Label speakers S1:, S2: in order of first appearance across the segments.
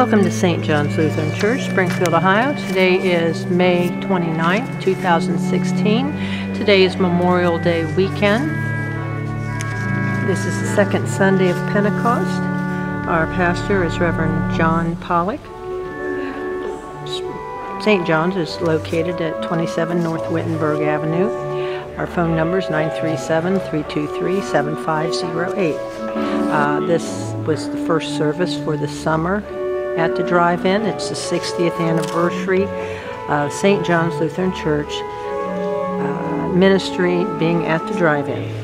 S1: Welcome to St. John's Lutheran Church, Springfield, Ohio. Today is May 29th, 2016. Today is Memorial Day weekend. This is the second Sunday of Pentecost. Our pastor is Reverend John Pollock. St. John's is located at 27 North Wittenberg Avenue. Our phone number is 937 323 7508. Uh, this was the first service for the summer at the drive-in. It's the 60th anniversary of St. John's Lutheran Church uh, ministry being at the drive-in.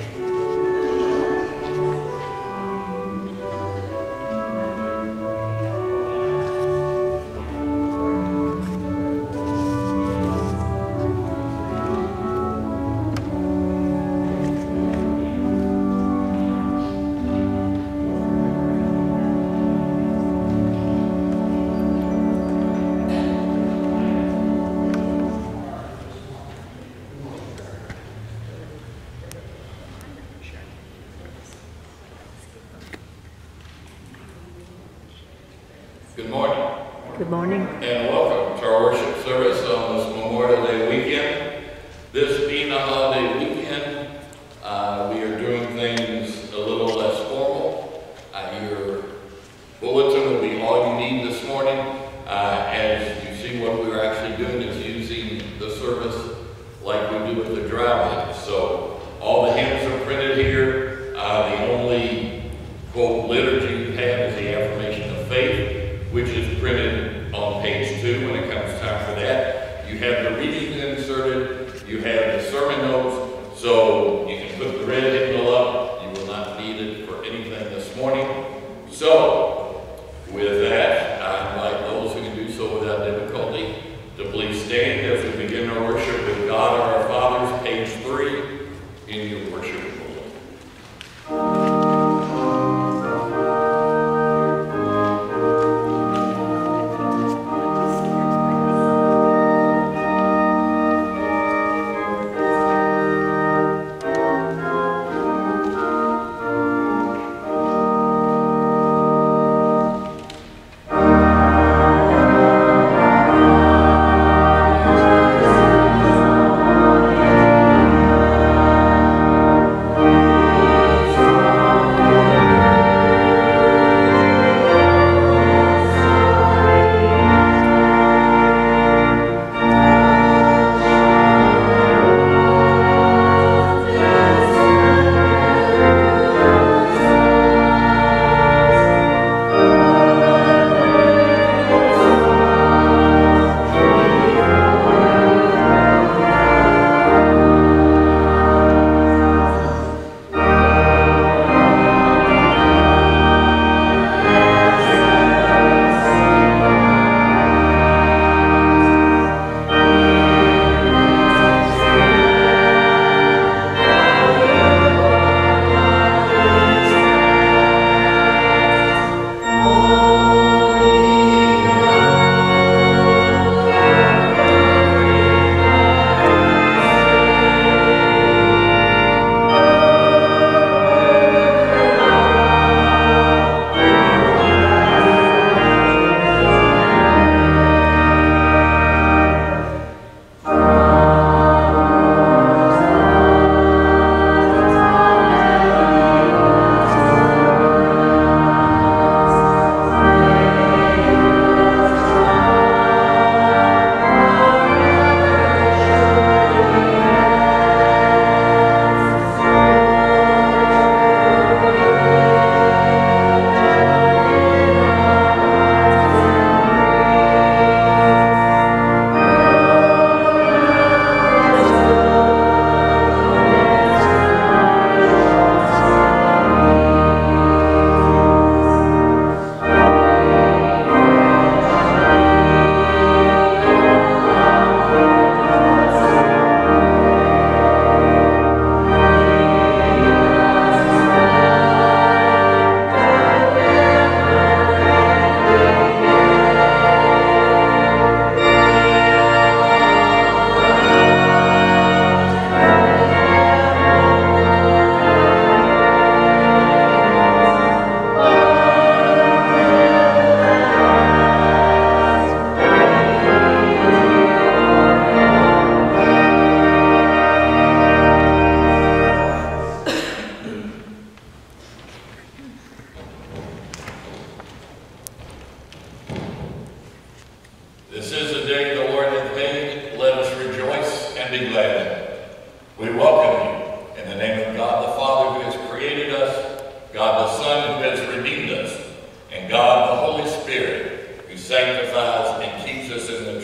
S1: sanctifies
S2: and
S1: keeps us in the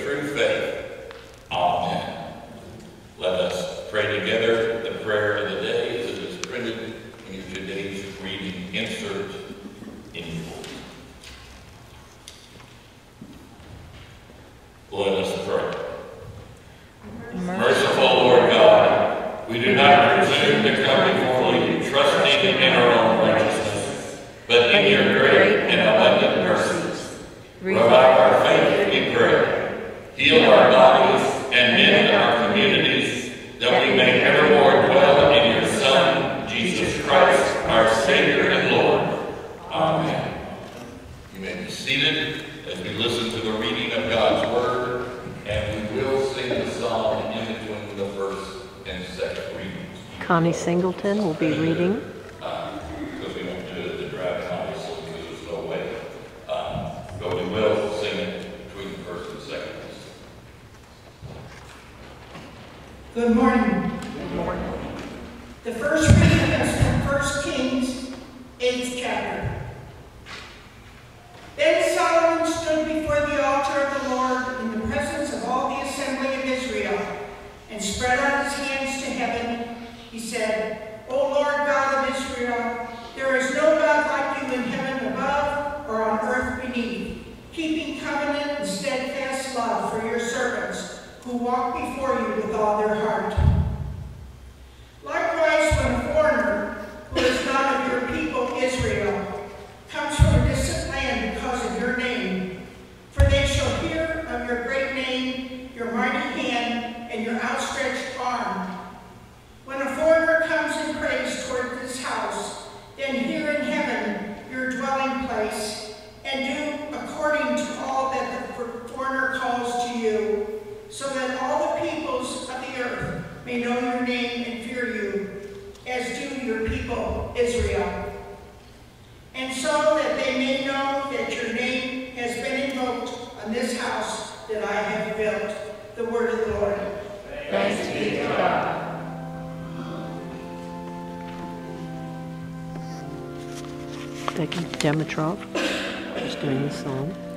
S1: the
S3: truck. Just doing the song.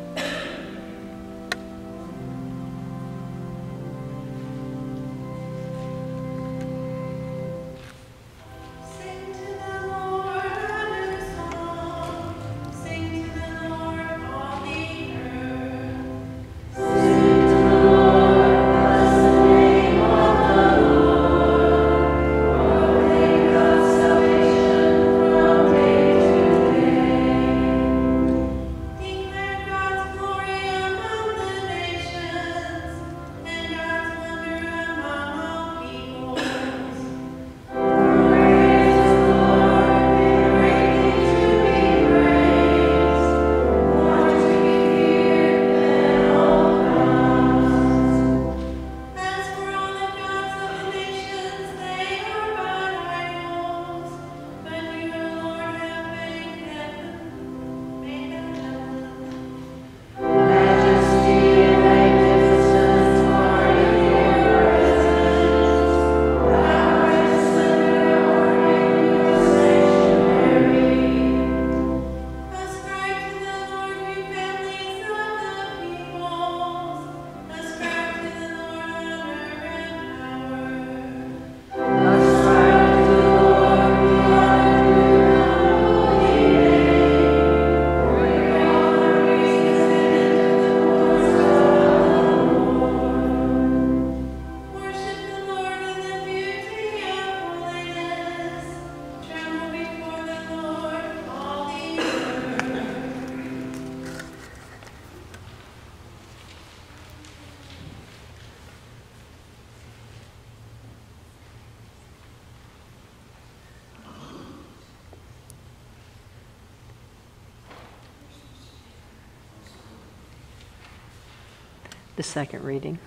S3: second reading.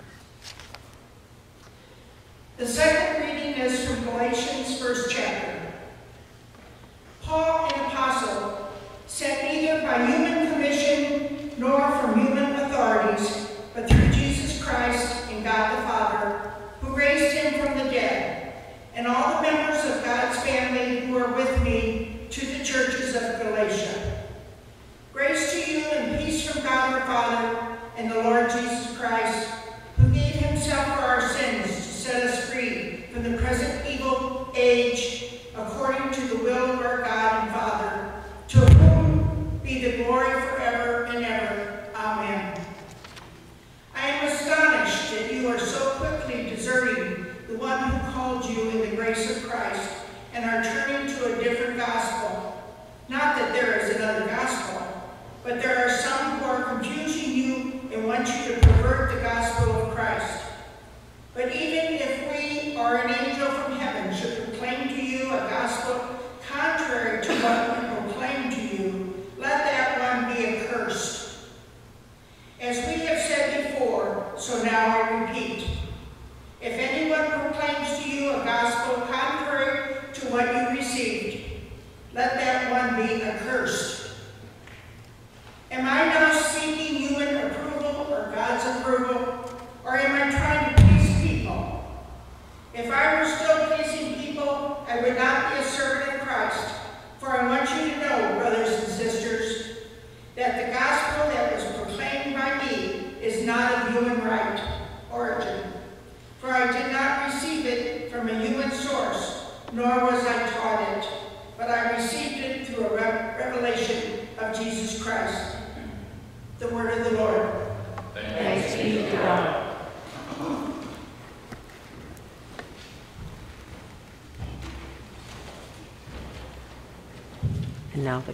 S4: The second reading is from Galatians, first chapter.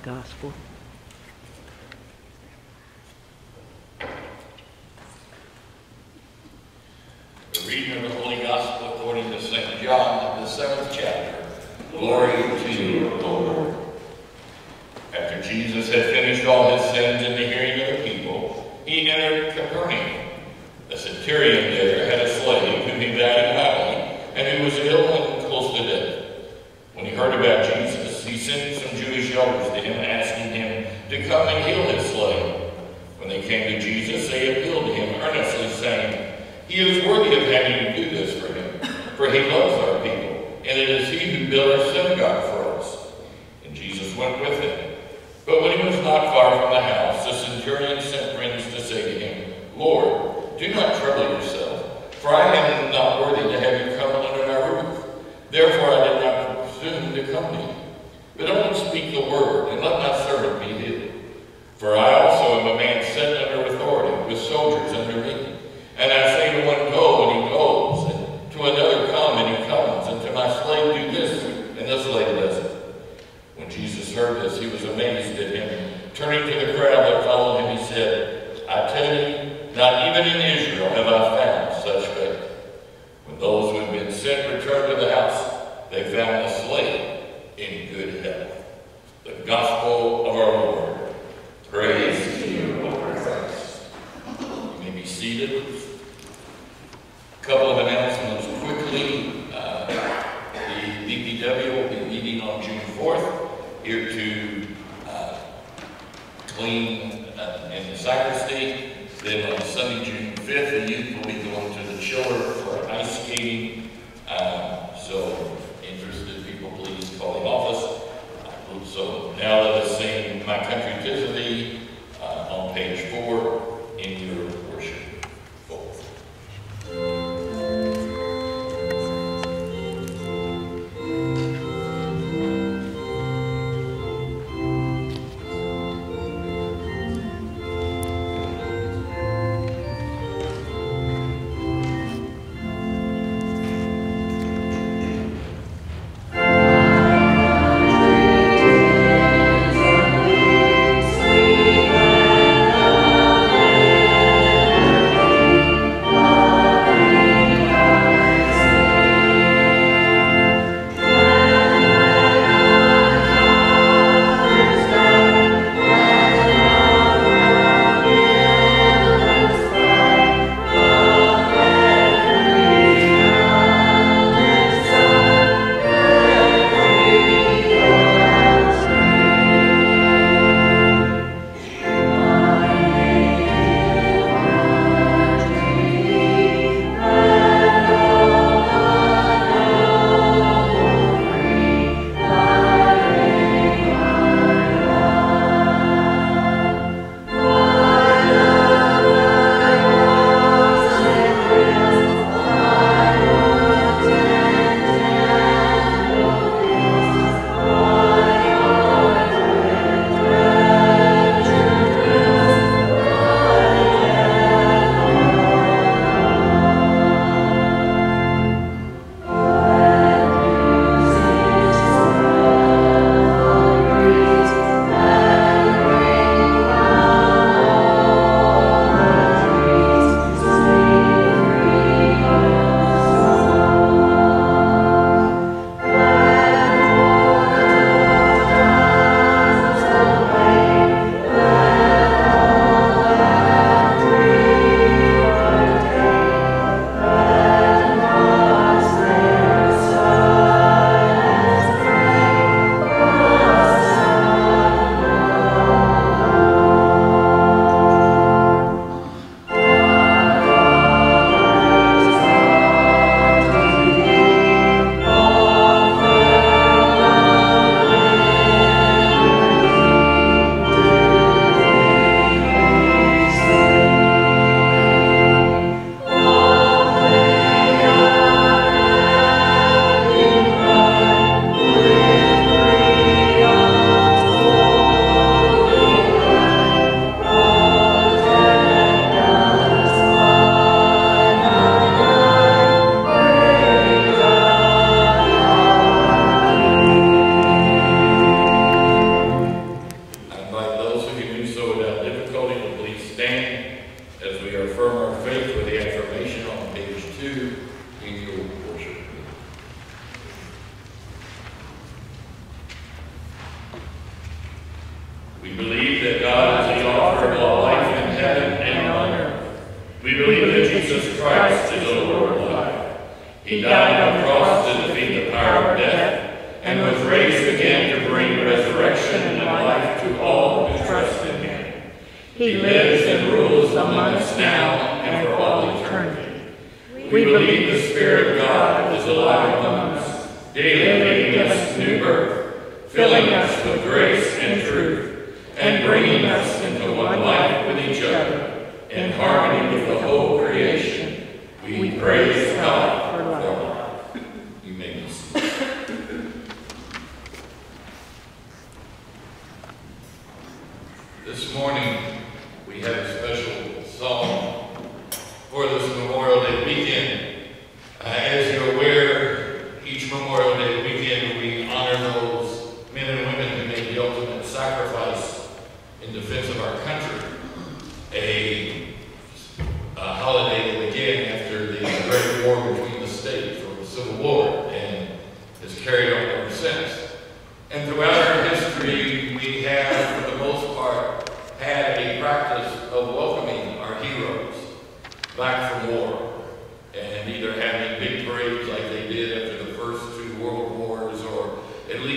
S1: Gospel.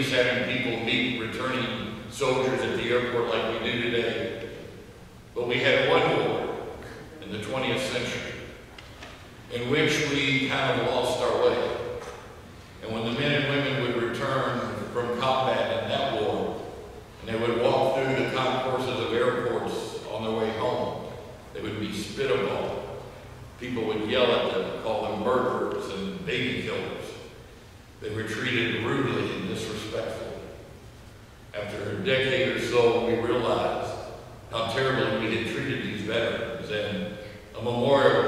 S5: police having people
S1: meet returning soldiers at the airport like we do today. But we had one war in the 20th century in which we kind of lost our way. And when the men and women would return from combat in that war, and they would walk through the concourses of airports on their way home, they would be spit upon. People would yell at after a decade or so, we realized how terribly we had treated these veterans. And a memorial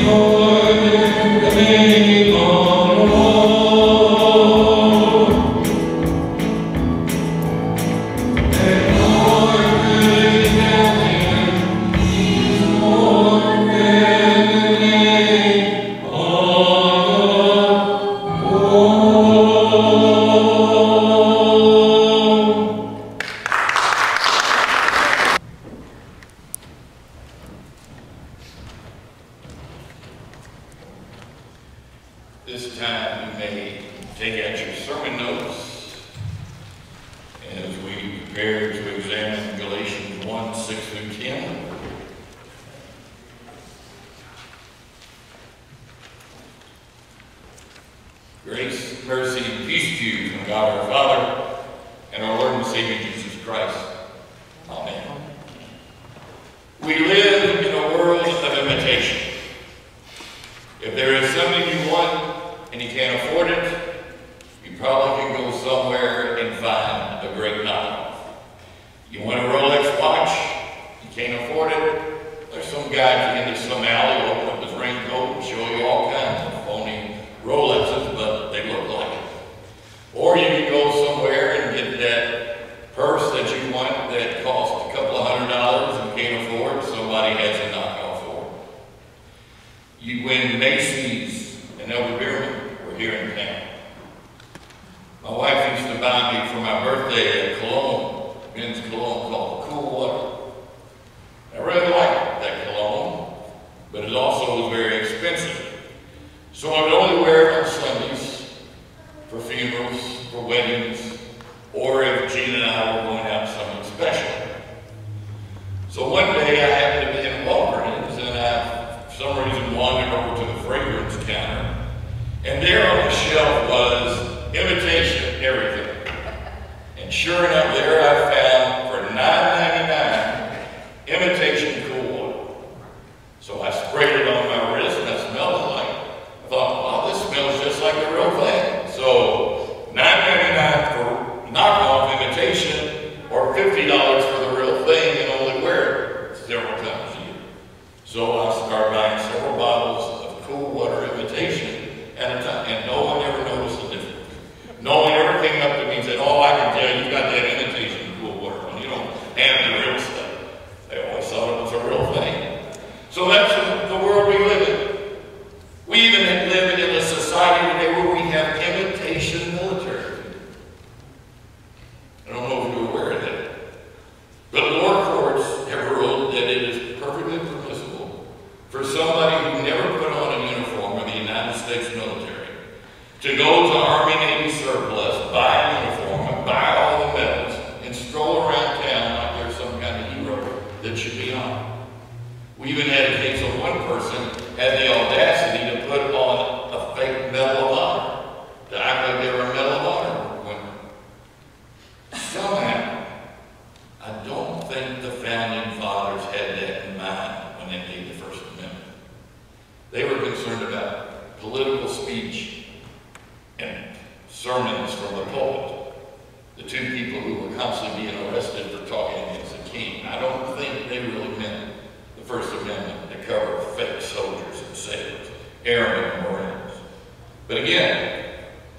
S1: Senhor.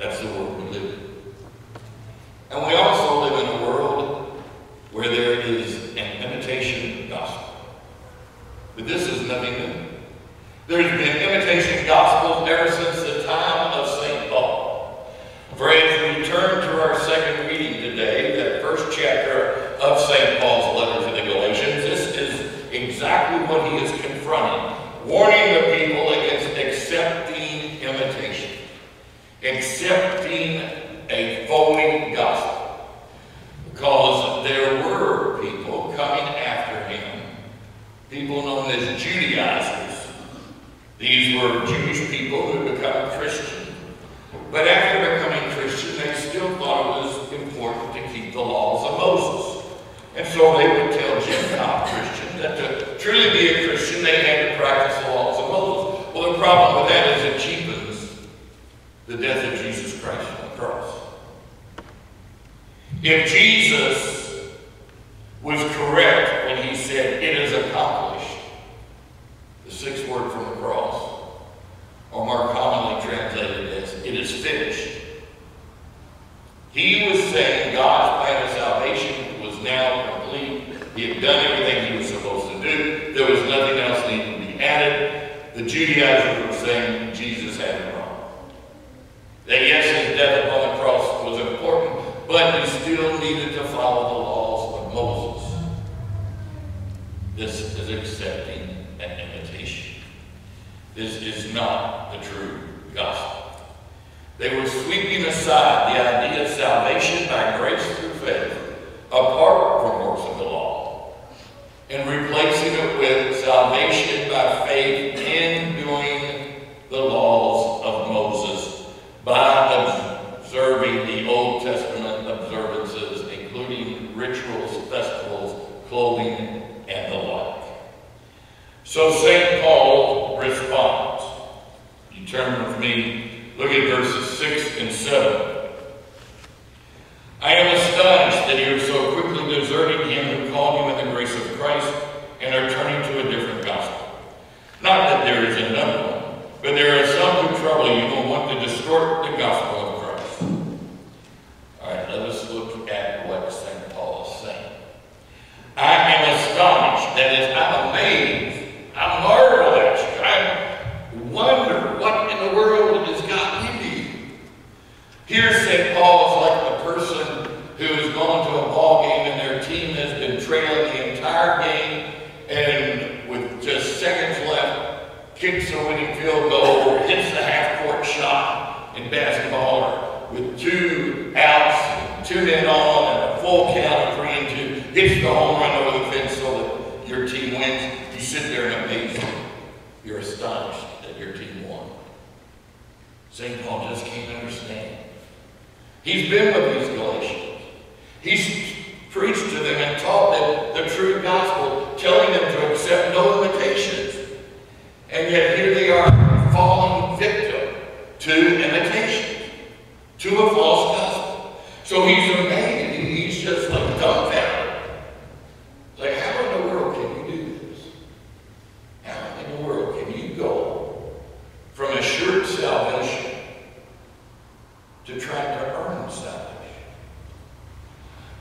S1: That's the world we live in. And we also live in a world where there is an imitation gospel. But this is nothing new. There's been imitation gospels ever since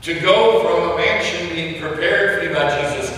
S1: to go from a mansion being prepared for you by Jesus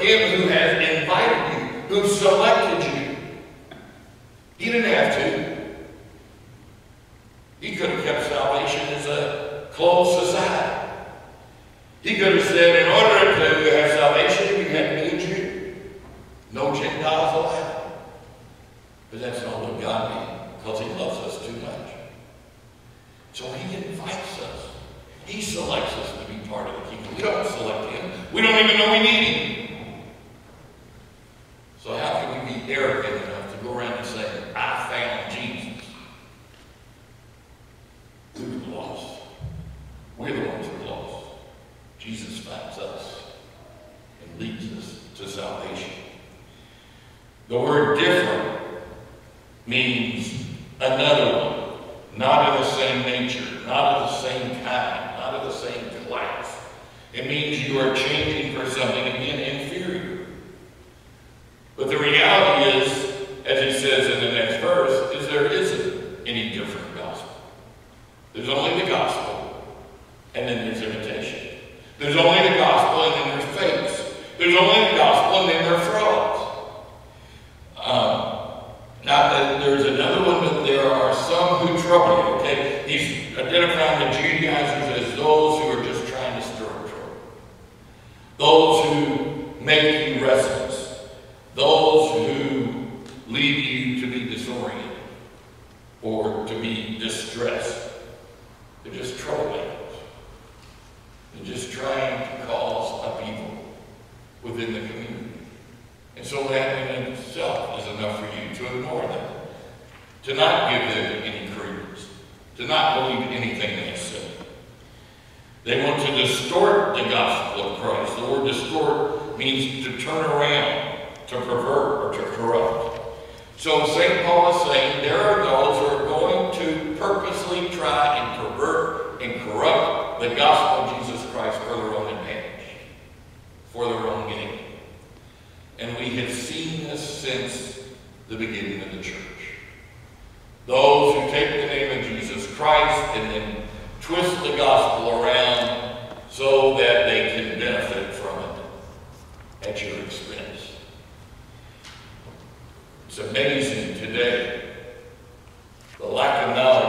S1: him who has invited you, who selected you. He didn't have to. to not believe anything they say. They want to distort the gospel of Christ. The word distort means to turn around, to pervert, or to corrupt. So St. Paul is saying there are those who are going to purposely try and pervert and corrupt the gospel of Jesus Christ for their own advantage, for their own gain. And we have seen this since the beginning of the church. Those who take Christ and then twist the gospel around so that they can benefit from it at your expense. It's amazing today the lack of knowledge.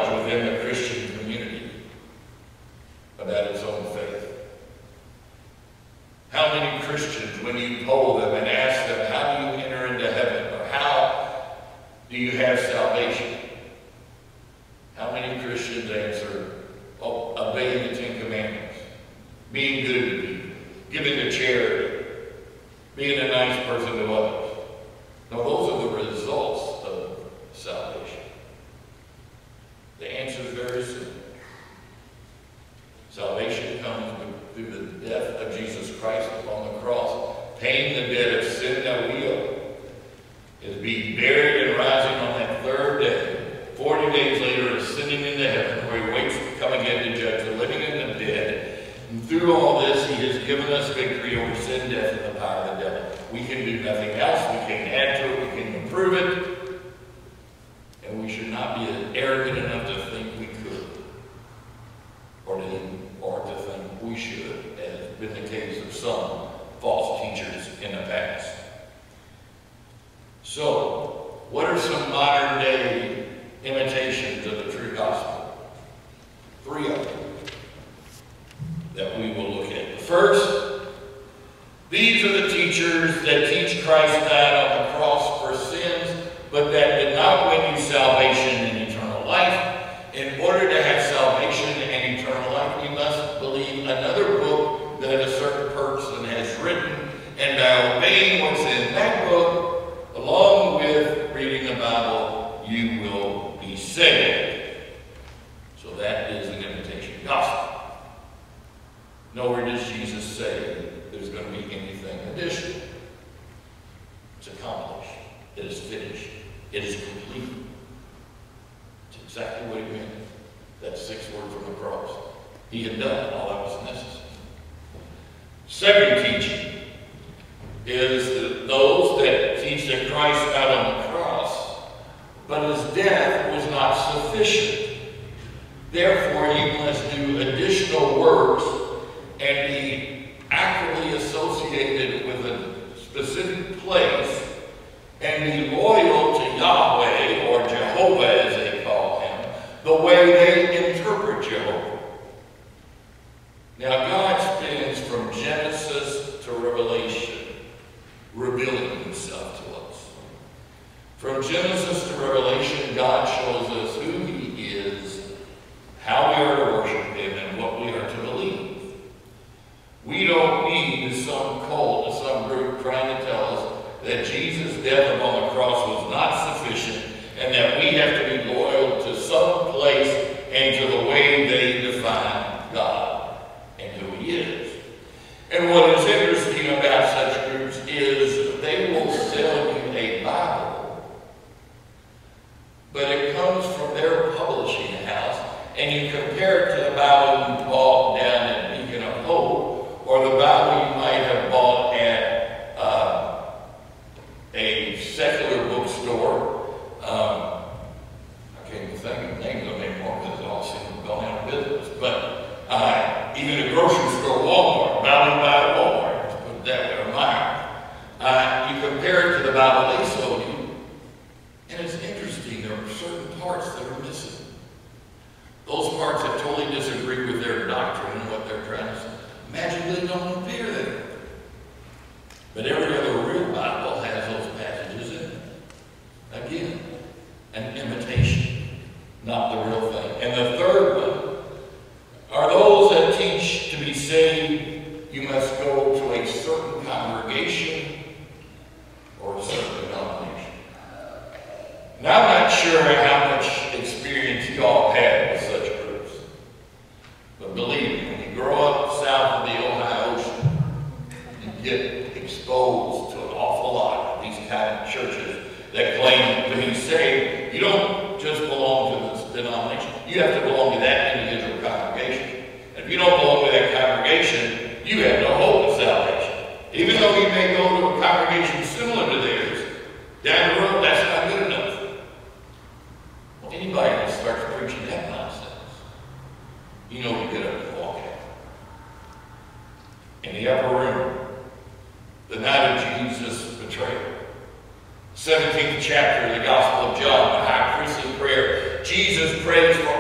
S1: what are some modern day imitations of the true gospel? Three of them. Jesus prays for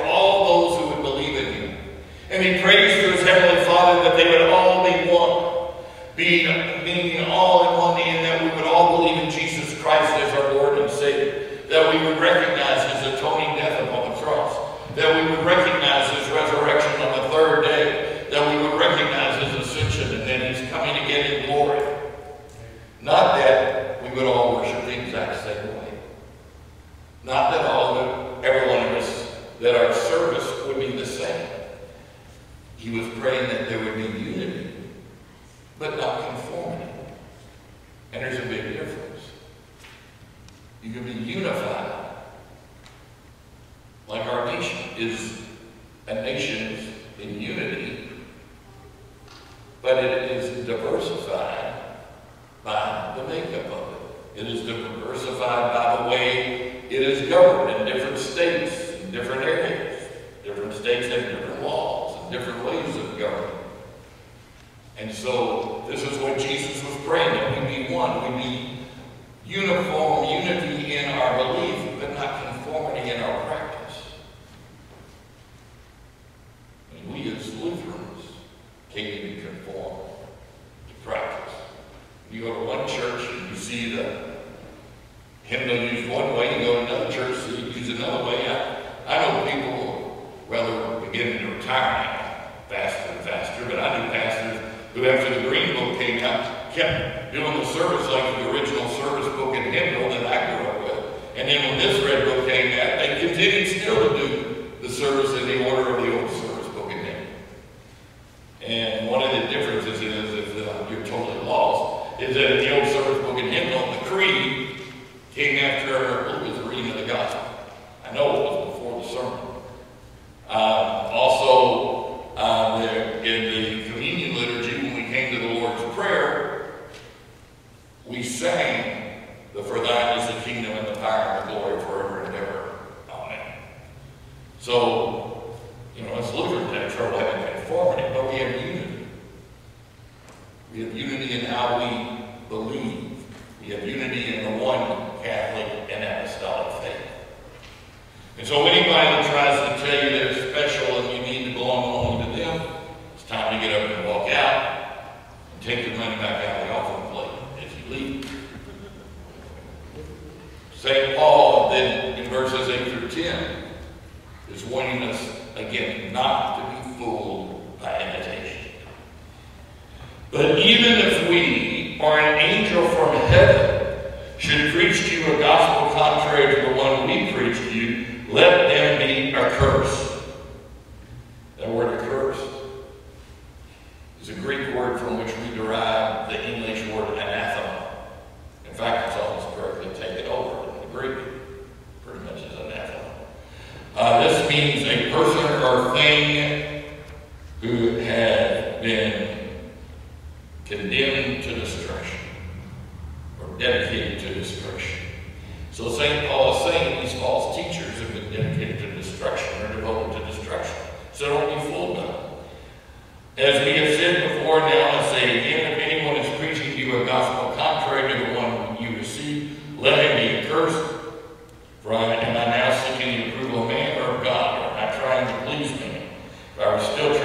S1: is that in the old service book and hymnal, the creed came after, I believe, the reading of the gospel. I know it was before the sermon. Uh, also, uh, in the communion liturgy, when we came to the Lord's Prayer, we sang the For Thine is the kingdom and the power and the glory forever and ever. Amen. So not to be fooled by imitation. But even if we, or an angel from heaven, should preach to you a gospel contrary to the one we preach, still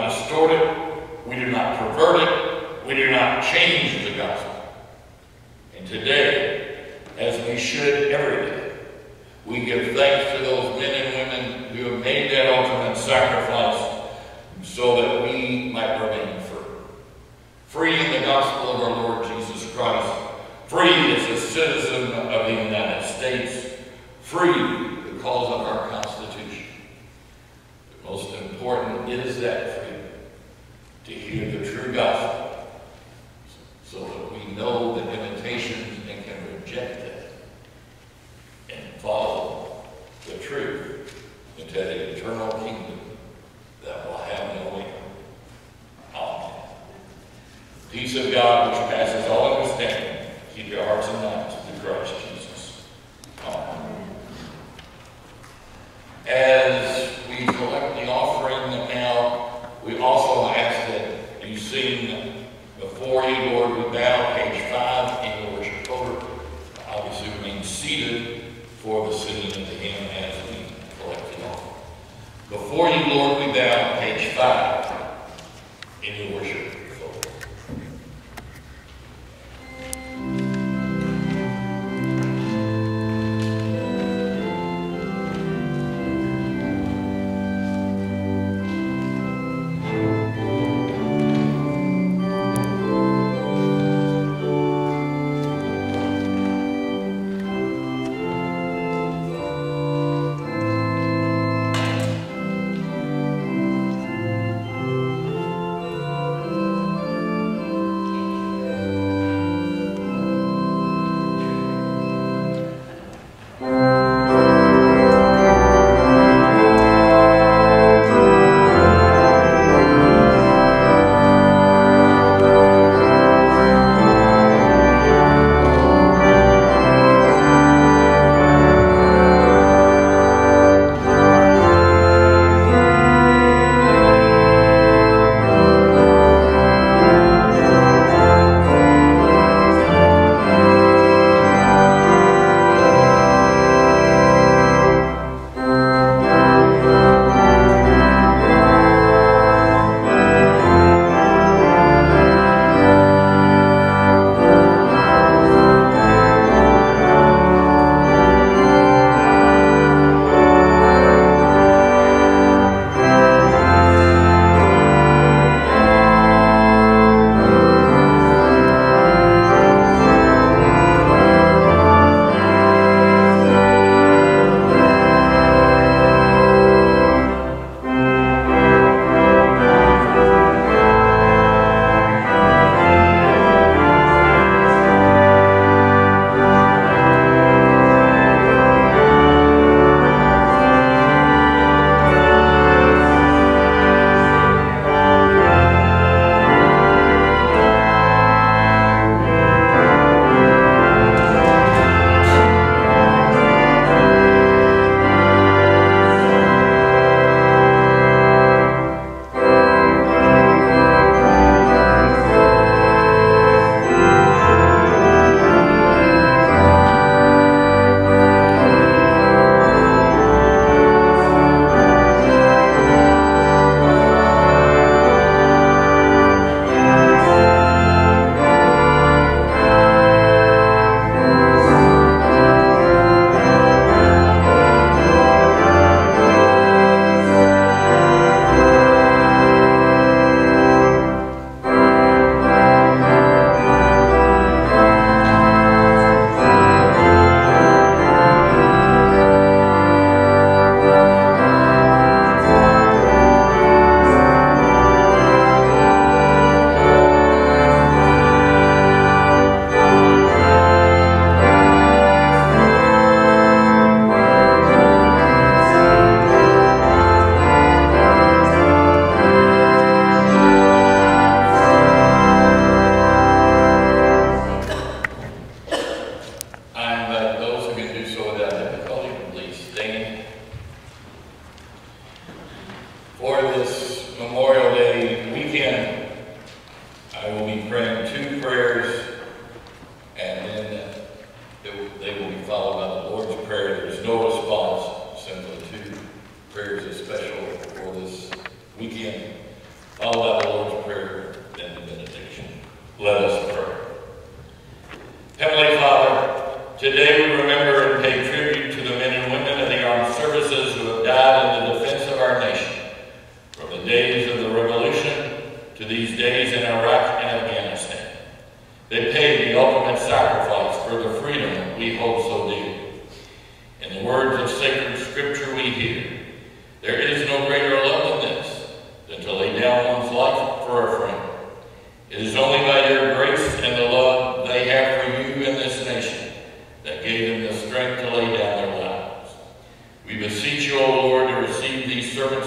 S1: not distort it. We do not pervert it. We do not change the gospel. And today, as we should every day, we give thanks to those men and women who have made that ultimate sacrifice so that we might remain free. Free in the gospel of our Lord Jesus Christ. Free as a citizen of the United States. Free because of our Constitution. The most important is that freedom to hear the true gospel so that we know the limitations and can reject it and follow the truth into the eternal kingdom that will have no end. Amen. Peace of God which passes all understanding, keep your hearts and minds through Christ Jesus. Amen. As we collect the offering now, we also before you, Lord, we bow, page five in your worship program. Obviously, remain seated for the singing of the hymn as we collect the offering. Before you, Lord, we bow, page five in your worship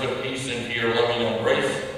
S1: of peace into your loving embrace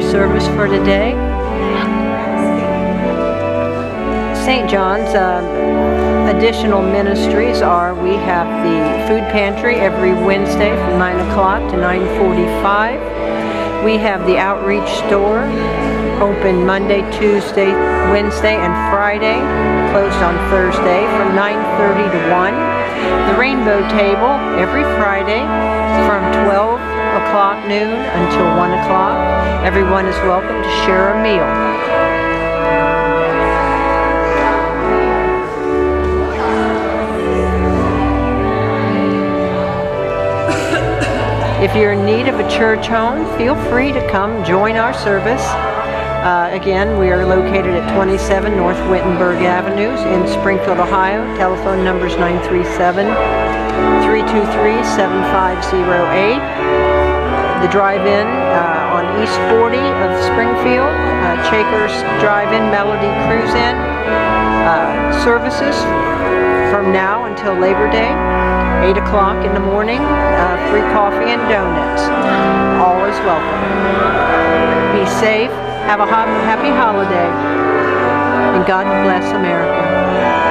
S1: our service for
S6: today. St. John's um, additional ministries are we have the food pantry every Wednesday from 9 o'clock to 9.45. We have the outreach store open Monday, Tuesday, Wednesday, and Friday, closed on Thursday from 9.30 to 1. The Rainbow Table every Friday from 12 o'clock noon until 1 o'clock. Everyone is welcome to share a meal. If you're in need of a church home, feel free to come join our service. Uh, again, we are located at 27 North Wittenberg Avenue in Springfield, Ohio. Telephone numbers 937 323 7508. The drive-in uh, on East 40 of Springfield, uh, Chakers Drive-In, Melody Cruise In. Uh, services from now until Labor Day, 8 o'clock in the morning, uh, free coffee and donuts. All is welcome. Be safe, have a happy holiday, and God bless America.